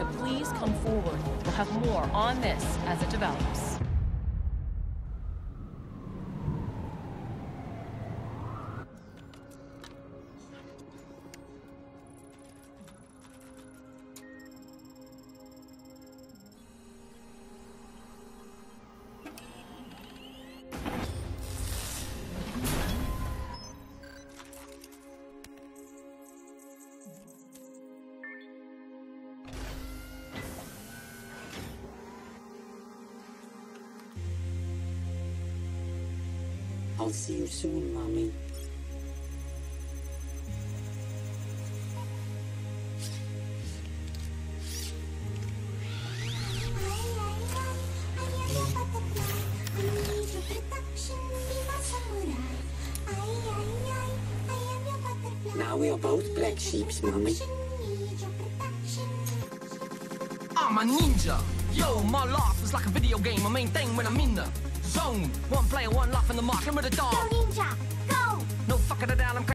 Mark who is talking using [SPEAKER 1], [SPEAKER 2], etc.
[SPEAKER 1] to please come forward. We'll have more on this as it develops.
[SPEAKER 2] I'll see you soon, Mommy. Now we are both black sheeps, Mommy.
[SPEAKER 3] I'm a ninja. Yo, my life is like a video game. My main thing when I'm in the zone. One player, one life in the mark. With the dog.
[SPEAKER 4] Go Ninja, go!
[SPEAKER 3] No fucking it down. I'm